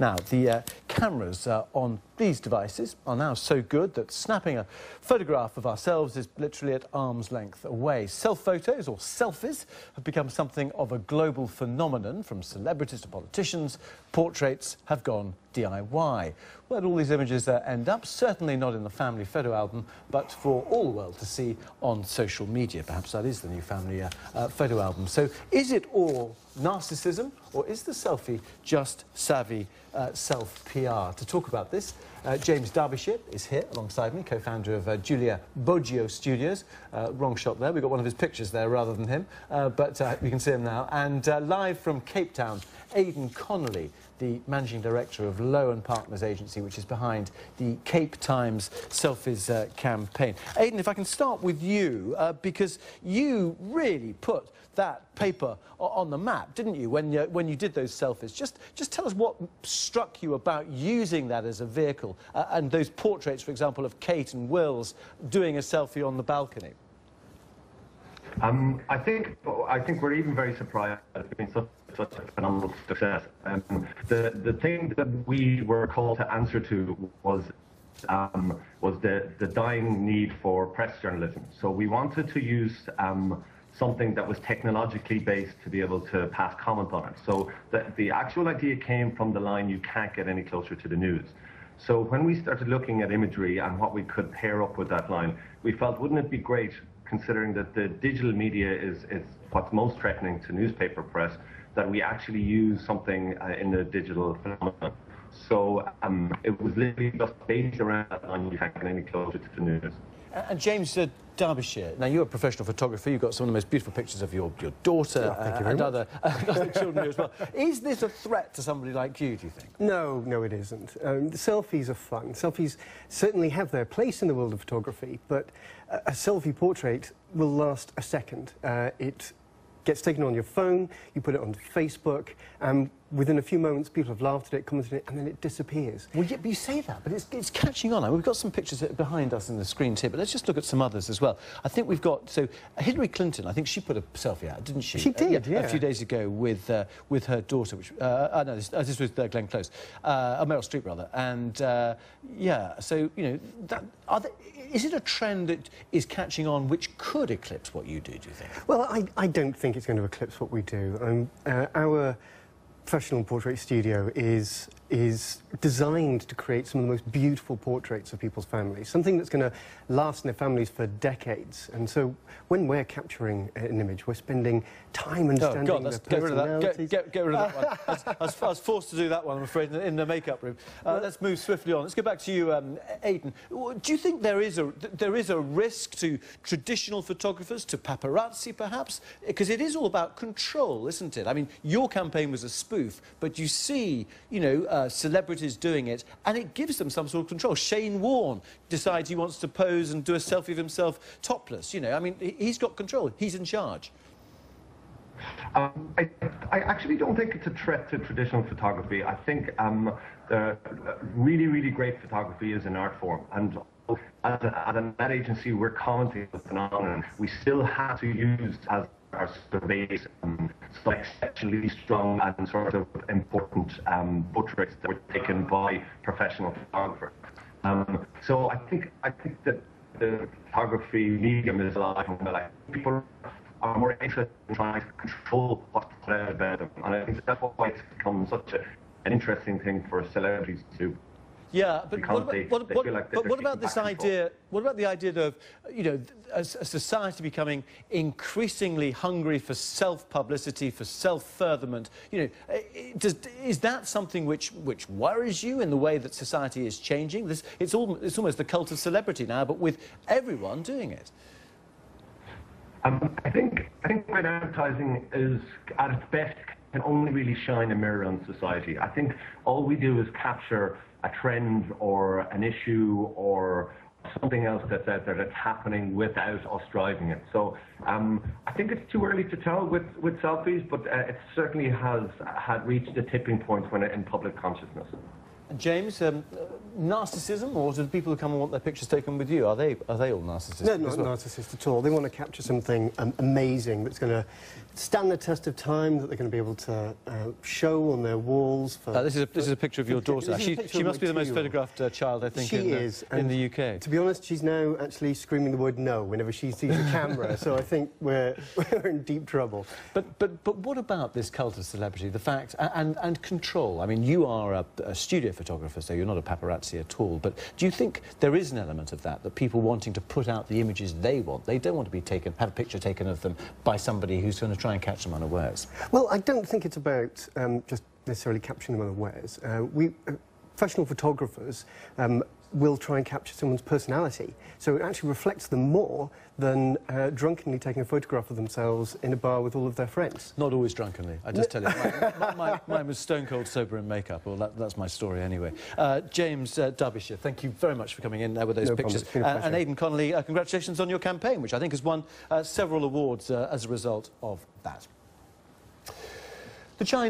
Now, the uh, cameras uh, on these devices are now so good that snapping a photograph of ourselves is literally at arm's length away. Self-photos, or selfies, have become something of a global phenomenon. From celebrities to politicians, portraits have gone DIY. Where do all these images uh, end up? Certainly not in the family photo album, but for all the world to see on social media. Perhaps that is the new family uh, uh, photo album. So is it all narcissism, or is the selfie just savvy uh, self-PR? To talk about this, uh, James Derbyshire is here alongside me, co-founder of uh, Julia Boggio Studios. Uh, wrong shot there, we've got one of his pictures there rather than him, uh, but uh, we can see him now. And live from Cape Town, Aiden Connolly, the managing director of Lowe and Partners Agency, which is behind the Cape Times Selfies uh, campaign. Aiden, if I can start with you, uh, because you really put that paper on the map, didn't you, when you, when you did those selfies? Just, just tell us what struck you about using that as a vehicle uh, and those portraits, for example, of Kate and Wills doing a selfie on the balcony. Um, I think I think we're even very surprised at it being such, such a phenomenal success. Um, the the thing that we were called to answer to was um, was the the dying need for press journalism. So we wanted to use um, something that was technologically based to be able to pass comment on it. So the the actual idea came from the line you can't get any closer to the news. So when we started looking at imagery and what we could pair up with that line, we felt wouldn't it be great considering that the digital media is, is what's most threatening to newspaper press, that we actually use something uh, in the digital phenomenon. So um, it was literally just based around that line you can't get any closer to the news. And James uh, Derbyshire, now you're a professional photographer, you've got some of the most beautiful pictures of your, your daughter oh, uh, and other, other children as well. Is this a threat to somebody like you, do you think? No, no it isn't. Um, selfies are fun. Selfies certainly have their place in the world of photography, but a, a selfie portrait will last a second. Uh, it gets taken on your phone, you put it on Facebook, and within a few moments people have laughed at it, commented on it, and then it disappears. Well, yeah, but you say that, but it's, it's catching on. We've got some pictures behind us in the screen here, but let's just look at some others as well. I think we've got, so Hillary Clinton, I think she put a selfie out, didn't she? She did, uh, yeah, yeah, A few days ago with, uh, with her daughter, which, uh, uh no, this, uh, this was uh, Glenn Close, uh, Meryl Streep rather, and uh, yeah, so, you know, that, are there, is it a trend that is catching on which could eclipse what you do, do you think? Well, I, I don't think it's going to eclipse what we do. Um, uh, our professional portrait studio is is designed to create some of the most beautiful portraits of people's families, something that's going to last in their families for decades. And so when we're capturing an image, we're spending time understanding oh, God, the get rid of that. Get, get, get rid of that one. I was, I, was, I was, forced to do that one, I'm afraid, in the, makeup room. Uh, let's move swiftly on. Let's go back to you, um, Aiden. Do you think there is a there is a risk to traditional photographers, to paparazzi perhaps? Because it is all about control, isn't it? I mean, your campaign was a spoof, but you see, you know, uh, celebrities doing it, and it gives them some sort of control. Shane Warne decides he wants to pose and do a selfie of himself topless. You know, I mean, he's got control. He's in charge. Um, I, I, actually don't think it's a threat to traditional photography. I think um, the really, really great photography is an art form. And as, a, an ad agency, we're commenting on the phenomenon. We still have to use as our surveys um, exceptionally strong and sort of important um, portraits that were taken by professional photographers. Um, so I think I think that the photography medium is alive and well. People are more interested in trying to control what's out about them, and I think that's why it's become such a, an interesting thing for celebrities to. Yeah, but what about, they, what, they what, like what about this idea? What about the idea of, you know, a, a society becoming increasingly hungry for self-publicity, for self-furtherment? You know, does, is that something which which worries you in the way that society is changing? This, it's, all, it's almost the cult of celebrity now, but with everyone doing it. Um, I think I think when advertising is at its best can only really shine a mirror on society. I think all we do is capture a trend or an issue or something else that's out there that's happening without us driving it. So um, I think it's too early to tell with, with selfies, but uh, it certainly has had reached a tipping point when it, in public consciousness. James, um, narcissism, or do the people who come and want their pictures taken with you, are they, are they all narcissists? No, not well? narcissists at all. They want to capture something um, amazing that's going to stand the test of time, that they're going to be able to uh, show on their walls. For, Uh, this, is a, this is a picture of your daughter. This is a She, she must be the most photographed uh, child, I think, She in, is, in the UK. To be honest, she's now actually screaming the word no whenever she sees a camera, so I think we're, we're in deep trouble. But, but, but what about this cult of celebrity, the fact, and, and control? I mean, you are a, a studio photographer, so you're not a paparazzi at all, but do you think there is an element of that, that people wanting to put out the images they want, they don't want to be taken, have a picture taken of them by somebody who's going to try and catch them unawares? Well, I don't think it's about um, just necessarily capturing them unawares. Uh, we, uh, professional photographers um, will try and capture someone's personality, so it actually reflects them more than uh, drunkenly taking a photograph of themselves in a bar with all of their friends. Not always drunkenly, I just tell you. My, my, mine was stone cold sober in makeup. Well, that, that's my story anyway. Uh, James uh, Derbyshire, thank you very much for coming in uh, with those No pictures. It's been a Uh, and. Aiden Connolly, uh, congratulations on your campaign, which I think has won uh, several awards uh, as a result of that. The China